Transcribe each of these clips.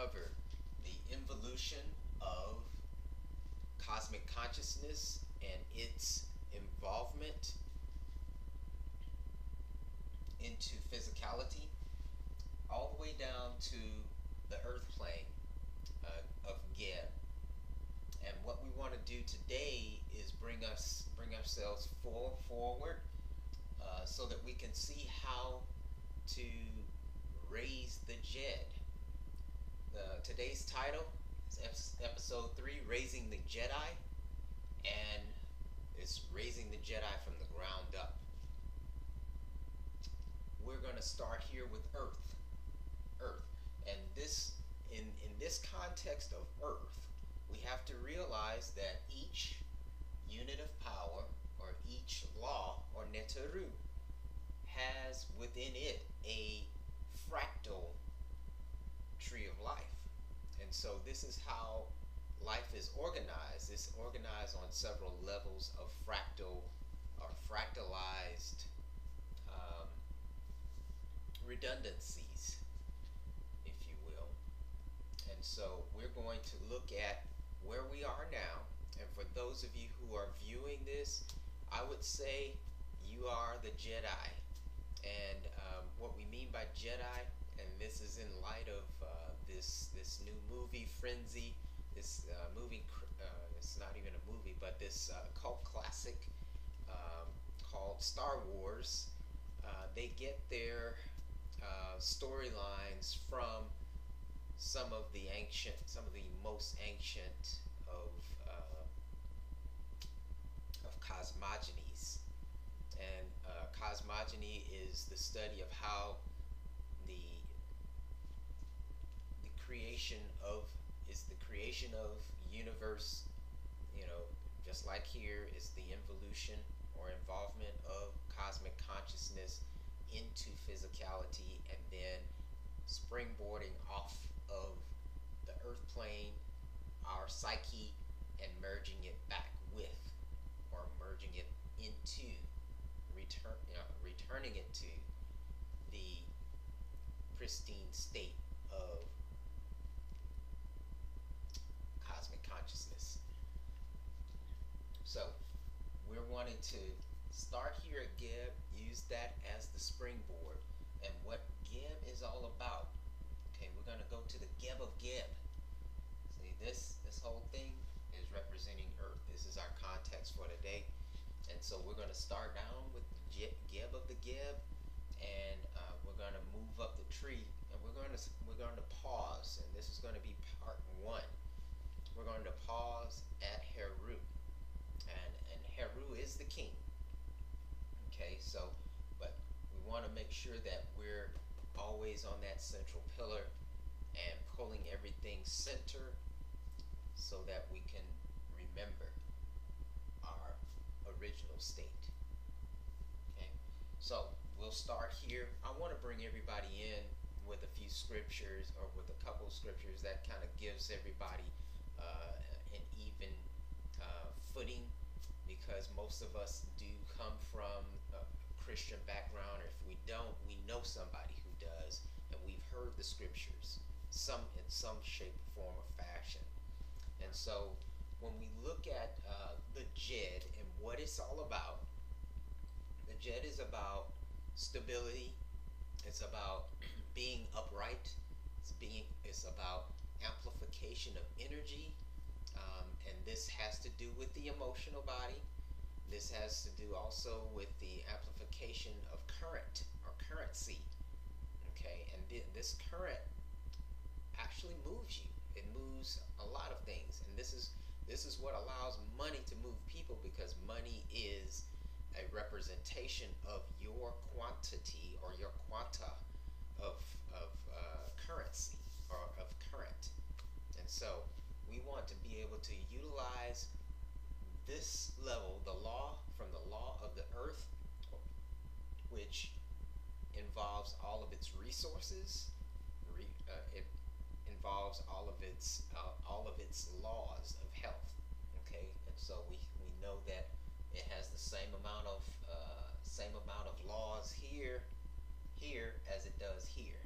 cover the involution of cosmic consciousness and its involvement into physicality, all the way down to the earth plane uh, of Geb. And what we want to do today is bring us bring ourselves for, forward uh, so that we can see how to raise the Jed. The, today's title is episode 3 Raising the Jedi, and it's Raising the Jedi from the ground up. We're going to start here with Earth. Earth. And this in, in this context of Earth, we have to realize that each unit of power or each law or neteru has within it a fractal tree of life. And so this is how life is organized. It's organized on several levels of fractal or fractalized um, redundancies, if you will. And so we're going to look at where we are now. And for those of you who are viewing this, I would say you are the Jedi. And um, what we mean by Jedi, and this is in light of uh, this this new movie Frenzy, this uh, movie, uh, it's not even a movie, but this uh, cult classic um, called Star Wars. Uh, they get their storylines from some of the ancient, some of the most ancient of of cosmogonies and uh, cosmogony is the study of how the creation of is the creation of universe you know just like here is the involution or involvement of cosmic consciousness into physicality and then springboarding off of the earth plane our psyche and merging it back with or merging it into return, you know, returning it to the pristine state of cosmic So we're wanting to start here at Geb, use that as the springboard, and what Geb is all about. Okay, we're going to go to the Geb of Geb. See, this this whole thing is representing Earth. This is our context for today. And so we're going to start down with the Geb of the Geb, and uh, we're going to move up the tree, and we're going to we're going to pause, and this is going to be part one. We're going to pause at Heru, and and Heru is the king. Okay, so but we want to make sure that we're always on that central pillar and pulling everything center so that we can remember our original state. Okay, so we'll start here. I want to bring everybody in with a few scriptures or with a couple scriptures that kind of gives everybody uh, an even uh, footing because most of us do come from a Christian background, or if we don't, we know somebody who does, and we've heard the scriptures some in some shape, form, or fashion. And so when we look at uh, the JED and what it's all about, the JED is about stability. It's about being upright. It's being. It's about amplification of energy, um, and this has to do with the emotional body. This has to do also with the amplification of current or currency. Okay, and th- this current actually moves you. It moves a lot of things, and this is this is what allows money to move people because money is a representation of your quantity or your quanta of, of uh, currency or of current. And so we want to be able to utilize this level, the law from the law of the earth, which involves all of its resources. uh, it involves all of its uh, all of its laws of health. Okay, and so we, we know that it has the same amount of uh, same amount of laws here here as it does here.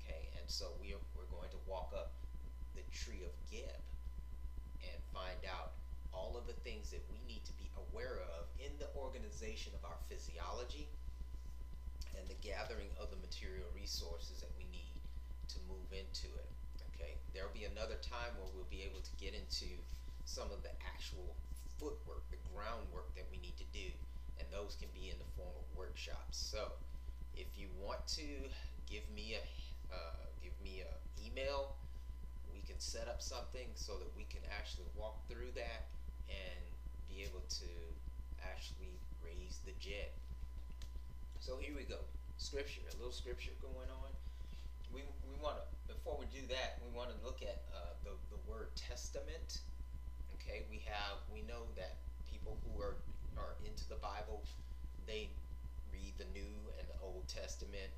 Okay, and so we are, we're going to walk up tree of Geb and find out all of the things that we need to be aware of in the organization of our physiology and the gathering of the material resources that we need to move into it. Okay, there'll be another time where we'll be able to get into some of the actual footwork, the groundwork that we need to do, and those can be in the form of workshops. So, if you want to give me a uh, give me an email, can set up something so that we can actually walk through that and be able to actually raise the Jed. So here we go, scripture, a little scripture going on. We we want to before we do that, we want to look at uh, the the word testament Okay, we have we know that people who are are into the Bible, they read the New and the Old Testament,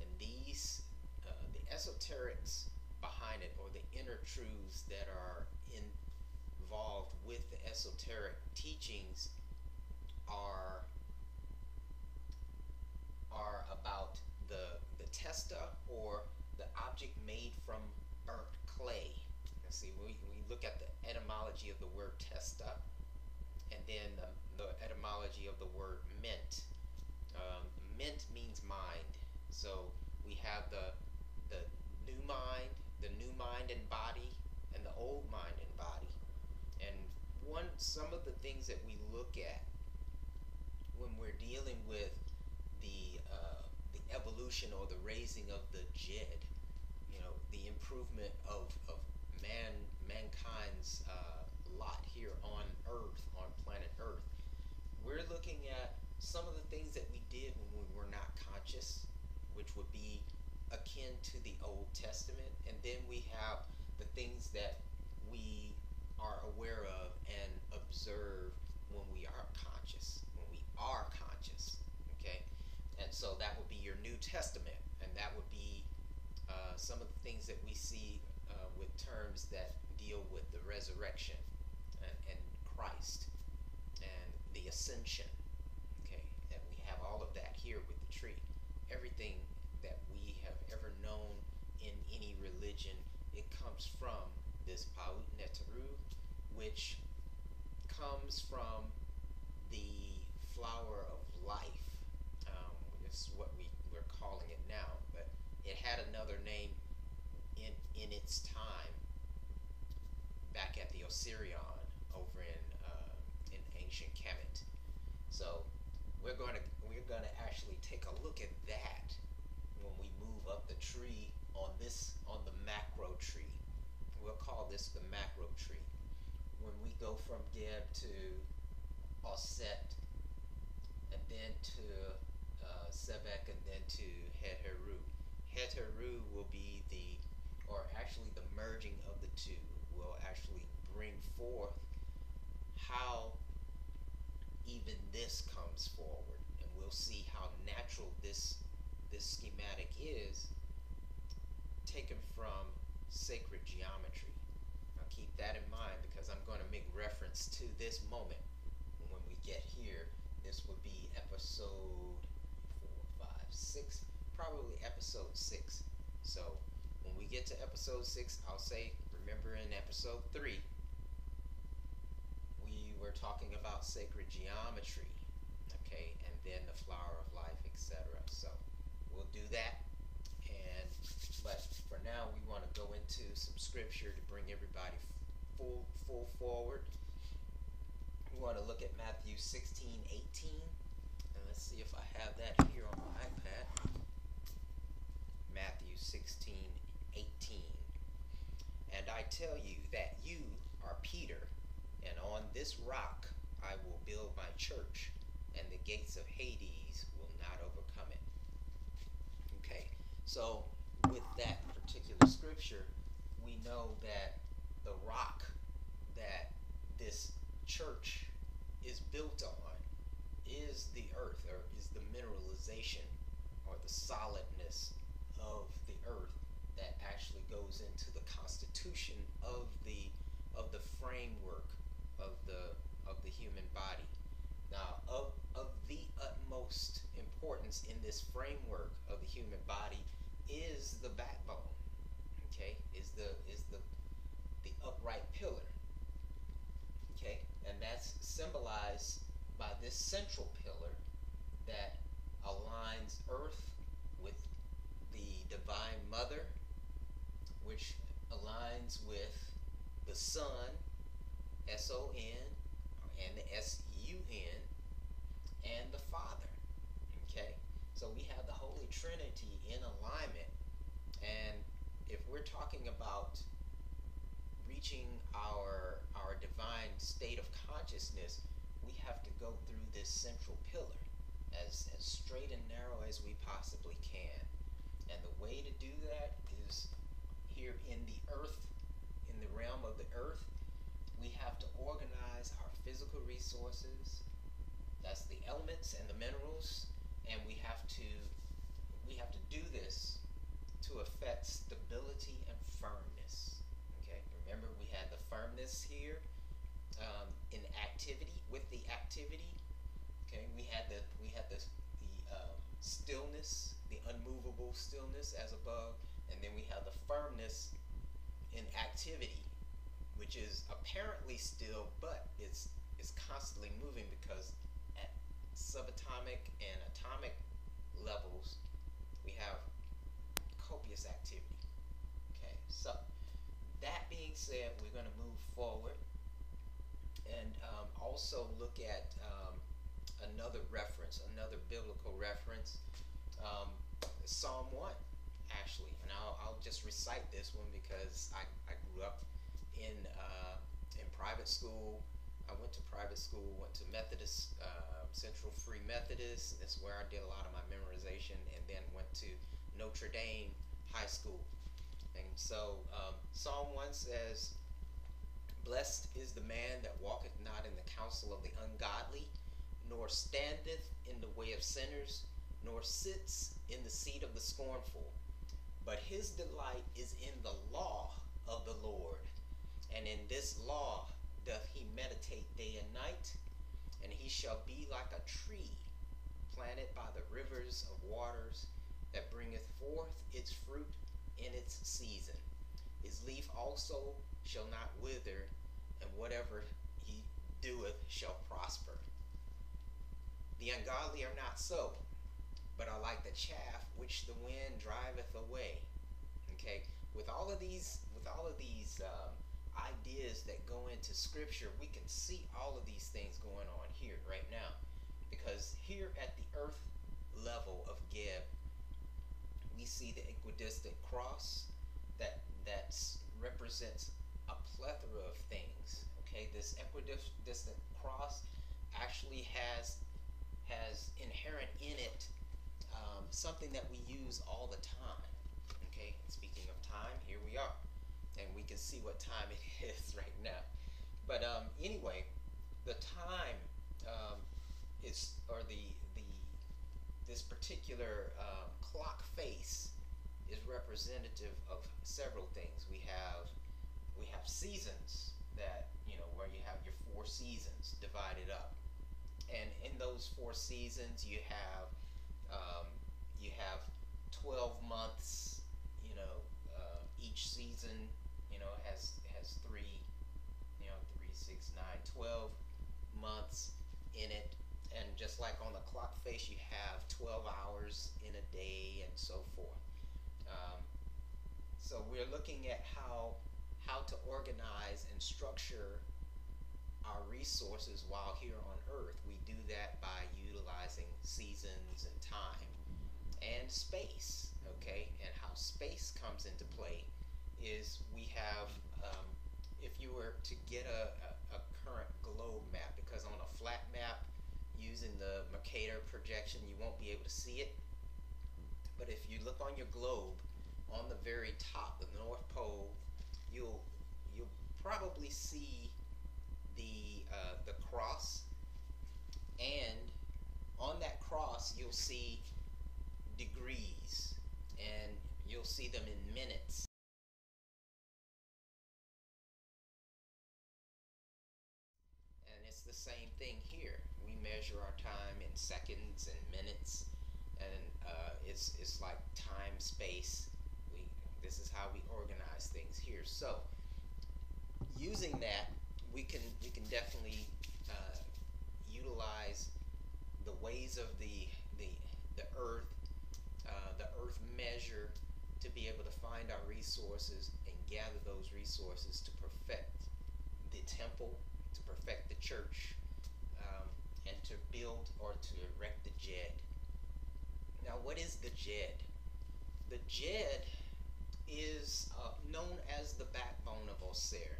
and these uh, the esoterics behind it or the inner truths that are involved with the esoteric teachings are are about the the testa or the object made from burnt clay Let's see, we, we look at the etymology of the word testa and then the, the etymology of the word mint. Um, ment means mind. So we have the, the new mind, the new mind and body, and the old mind and body. And one, some of the things that we look at when we're dealing with the, uh, the evolution or the raising of the Jed, you know, the improvement of, of man mankind's uh, lot here on Earth, on planet Earth. We're looking at some of the things that we did when we were not conscious, which would be akin to the Old Testament, then we have the things that we are aware of and observe when we are conscious, when we are conscious. Okay, and so that would be your New Testament, and that would be uh, some of the things that we see uh, with terms that deal with the resurrection and, and Christ and the ascension. Okay, that we have all of that here with the tree. Everything that we have ever known in any religion, it comes from this Paut Neteru, which comes from the flower of life. Um, is what we, we're calling it now, but it had another name in in its time back at the Osirion over in uh, in ancient Kemet. So we're going to we're going to actually take a look at that when we move up the tree on this on the macro tree. We'll call this the macro tree. When we go from Geb to Auset, and then to uh, Sebek, and then to Het Heru. Heteru will be the or actually the merging of the two will actually bring forth how even this comes forward and we'll see how natural this this schematic is taken from sacred geometry keep that in mind because I'm going to make reference to this moment when we get here this will be episode four five six probably episode six so when we get to episode six, I'll say, remember in episode three, we were talking about sacred geometry, okay, and then the flower of life, etc. So we'll do that. But for now, we want to go into some scripture to bring everybody full full forward. We want to look at Matthew 16, 18. And let's see if I have that here on my iPad. Matthew 16, 18. And I tell you that you are Peter, and on this rock I will build my church, and the gates of Hades will not overcome it. Okay, so scripture, we know that the rock that this church is built on is the earth, or is the mineralization, or the solidness of the earth that actually goes into the constitution of the of the framework of the of the human body. Now, of of the utmost importance in this framework of the human body is the backbone. Upright pillar. Okay, and that's symbolized by this central pillar that aligns earth with the divine mother, which aligns with the sun, S O N, and the S U N, and the Father. Okay, so we have the Holy Trinity in alignment, and if we're talking about reaching our our divine state of consciousness, we have to go through this central pillar as, as straight and narrow as we possibly can. And the way to do that is here in the earth, in the realm of the earth, we have to organize our physical resources. That's the elements and the minerals, and we have to we have to do this to affect stability and firmness. Okay, remember we had the firmness here um, in activity with the activity. Okay, we had the we had the the um, stillness, the unmovable stillness as above, and then we have the firmness in activity, which is apparently still, but it's it's constantly moving because at subatomic and atomic levels we have copious activity. Okay, so that being said, we're going to move forward also look at um, another reference, another biblical reference, um, Psalm 1, actually. And I'll, I'll, just recite this one because I, I grew up in, uh, in private school. I went to private school, went to Methodist, uh, Central Free Methodist. That's where I did a lot of my memorization, and then went to Notre Dame High School. And so um, Psalm 1 says, Blessed is the man that walketh not in the counsel of the ungodly, nor standeth in the way of sinners, nor sits in the seat of the scornful. But his delight is in the law of the Lord, and in this law doth he meditate day and night, and he shall be like a tree planted by the rivers of waters that bringeth forth its fruit in its season. His leaf also shall not wither, and whatever he doeth shall prosper. The ungodly are not so, but are like the chaff which the wind driveth away. Okay, with all of these, with all of these um, ideas that go into Scripture, we can see all of these things going on here right now, because here at the earth level of Geb, we see the equidistant cross that that represents a plethora of things. Okay, this equidistant cross actually has has inherent in it um, something that we use all the time. Okay, speaking of time, here we are, and we can see what time it is right now. But um, anyway, the time um, is or the the this particular um, clock face is representative of several things. We have we have seasons that you know where you have your four seasons divided up, and in those four seasons you have um, you have twelve months. You know, uh, each season you know has has three you know three six nine twelve months in it and just like on the clock face you have 12 hours in a day and so forth um, so we're looking at how how to organize and structure our resources while here on earth. We do that by utilizing seasons and time and space okay? And how space comes into play is we have um, if you were to get a, a, a current globe map because on a flat map using the Mercator projection you won't be able to see it. But if you look on your globe, on the very top, the North Pole, you'll you'll probably see the uh, the cross, and on that cross you'll see degrees, and you'll see them in minutes. And it's the same thing here. We measure our time in seconds and minutes and uh, it's it's like time space. This is how we organize things here. So using that, we can we can definitely uh, utilize the ways of the the the earth, uh, the earth measure, to be able to find our resources and gather those resources to perfect the temple, to perfect the church, um, and to build or to erect the Jed. Now, what is the Jed? The Jed is uh, known as the backbone of Osir.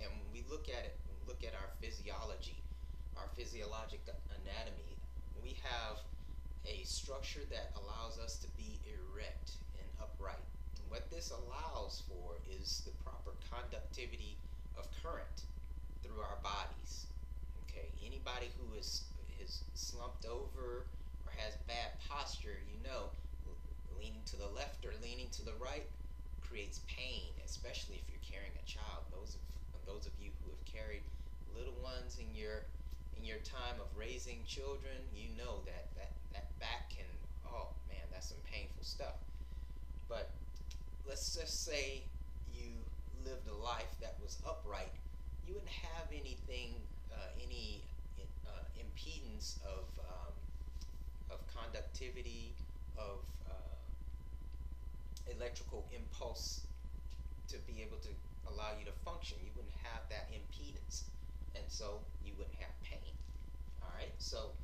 And when we look at it, look at our physiology, our physiologic anatomy, we have a structure that allows us to be erect and upright. And what this allows for is the proper conductivity of current through our bodies. Okay, anybody who is is slumped over or has bad posture, you know, leaning to the left or leaning to the right creates pain, especially if you're carrying a child. Those of those of you who have carried little ones in your in your time of raising children, you know that that that back can oh man, that's some painful stuff. But let's just say you lived a life that was upright, you wouldn't have anything, uh, any uh, impedance of um, of conductivity, of electrical impulse to be able to allow you to function. You wouldn't have that impedance, and so you wouldn't have pain. All right. So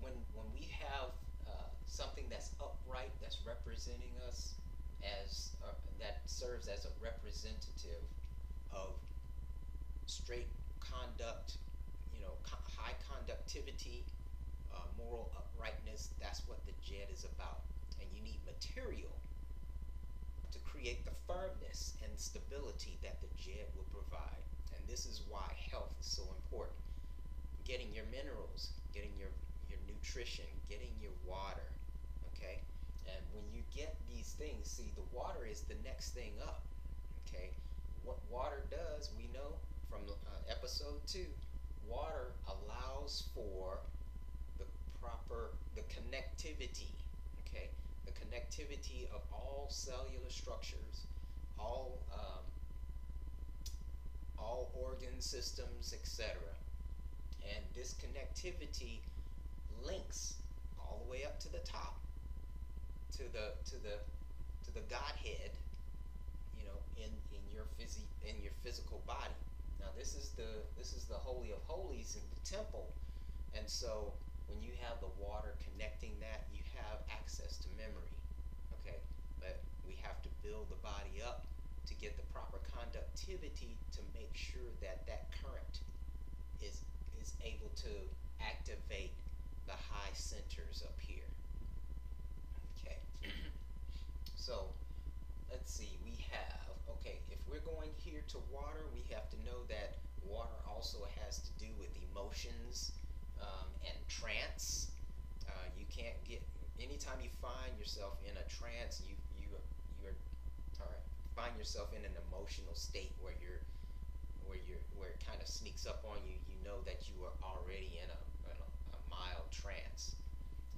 when when we have uh, something that's upright, that's representing us as uh, that serves as a representative of straight conduct, you know, co- high conductivity, uh, moral uprightness. That's what the Jed is about. And you need material create the firmness and stability that the Jed will provide. And this is why health is so important. Getting your minerals, getting your, your nutrition, getting your water, okay? And when you get these things, see, the water is the next thing up, okay? What water does, we know from uh, episode two, water allows for the proper, the connectivity, connectivity of all cellular structures, all um, all organ systems, etc. And this connectivity links all the way up to the top to the to the to the Godhead, you know, in in your physi in your physical body. Now this is the this is the holy of holies in the temple, and so when you have the water connecting that, you have access to memory. We have to build the body up to get the proper conductivity to make sure that that current is is able to activate the high centers up here. Okay, so let's see. We have okay. If we're going here to water, we have to know that water also has to do with emotions um, and trance. Uh, you can't get anytime you find yourself in a trance, you you you're all right. Find yourself in an emotional state where you're where you're where it kind of sneaks up on you. You know that you are already in a, in a, a mild trance,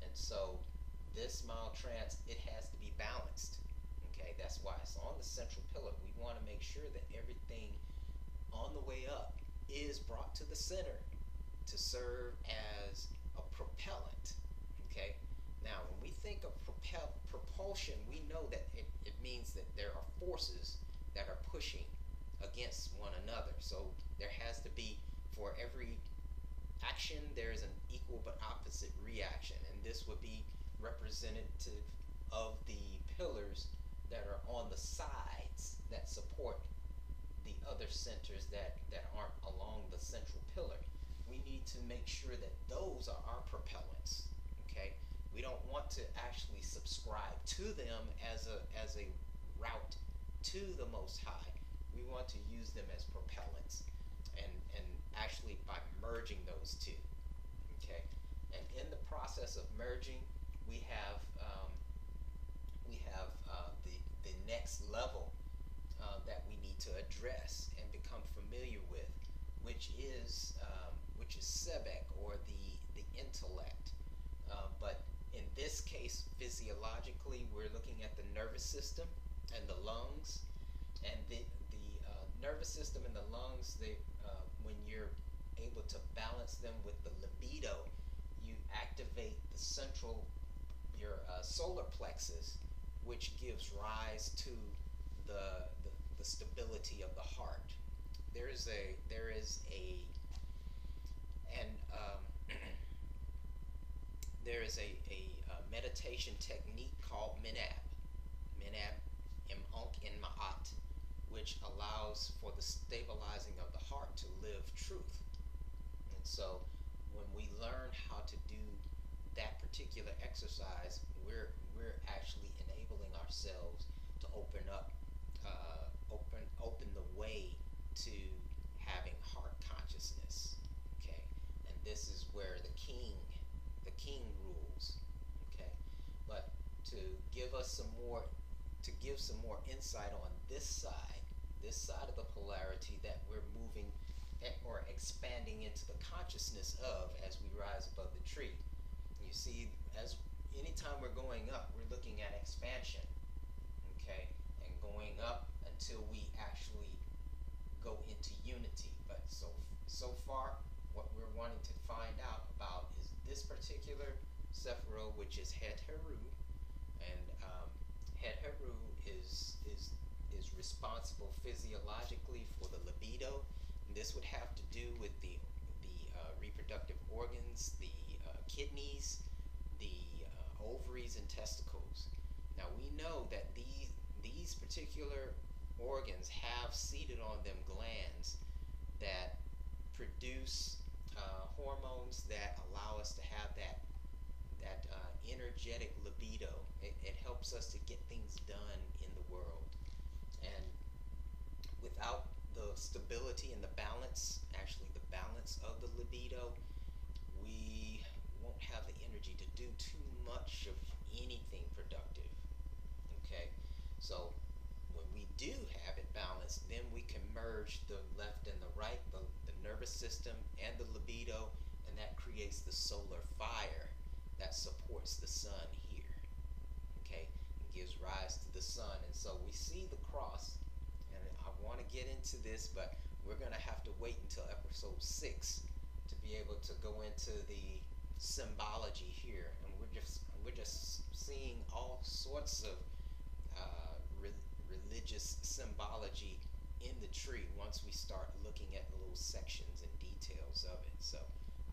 and so this mild trance it has to be balanced. Okay, that's why it's on the central pillar. We want to make sure that everything on the way up is brought to the center to serve as a propellant. Okay? Now, when we think of propel, propulsion, we know that it, means that there are forces that are pushing against one another. So there has to be, for every action, there is an equal but opposite reaction. And this would be representative of the pillars that are on the sides that support the other centers that, that aren't along the central pillar we need to make sure that those are our propellants. We don't want to actually subscribe to them as a as a route to the Most High. We want to use them as propellants, and and actually by merging those two. Okay, and in the process of merging, we have um, we have uh, the the next level uh, that we need to address and become familiar with, which is um, which is sebek or the the intellect. In this case, physiologically, we're looking at the nervous system and the lungs, and the the uh, nervous system and the lungs, they uh, when you're able to balance them with the libido, you activate the central, your uh, solar plexus, which gives rise to the, the, the stability of the heart. There is a there is a and um, there is a, a, a, meditation technique called Minab, Menab im Ankh in Ma'at, which allows for the stabilizing of the heart to live truth. And so when we learn how to do that particular exercise, we're we're actually enabling ourselves to open up, uh, open open the way to having heart consciousness. Okay, and this is where the king, the king rules. Okay, but to give us some more, to give some more insight on this side, this side of the polarity that we're moving eh, or expanding into the consciousness of as we rise above the tree. You see, as anytime we're going up, we're looking at expansion, okay, and going up until we actually go into unity. But so so far, what we're wanting to find out about is this particular Sephiro, which is Het Heru, and um, Het Heru is is is responsible physiologically for the libido. And this would have to do with the the uh, reproductive organs, the uh, kidneys, the uh, ovaries, and testicles. Now we know that these these particular organs have seated on them glands that produce uh, hormones that allow us to have that that uh, energetic libido. It, it helps us to get things done in the world, and without the stability and the balance, actually the balance of the libido, we won't have the energy to do too much of anything productive. Okay, so when we do have it balanced, then we can merge the left and the right, the, the nervous system and the libido, and that creates the solar fire that supports the sun here. Okay, and gives rise to the sun. And so we see the cross, want to get into this, but we're going to have to wait until episode six to be able to go into the symbology here. And we're just we're just seeing all sorts of uh, religious symbology in the tree once we start looking at the little sections and details of it. So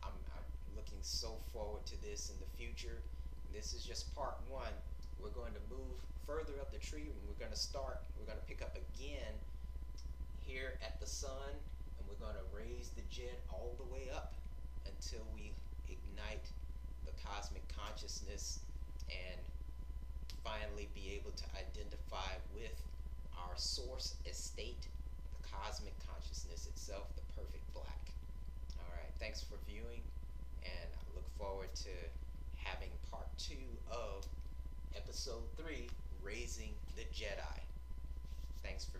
I'm, I'm looking so forward to this in the future. This is just part one. We're going to move further up the tree and we're going to start, we're going to pick up again here at the sun and we're going to raise the Jed all the way up until we ignite the cosmic consciousness and finally be able to identify with our source estate, the cosmic consciousness itself, the perfect black. All right, thanks for viewing, and I look forward to having part two of episode three, Raising the Jedi. Thanks for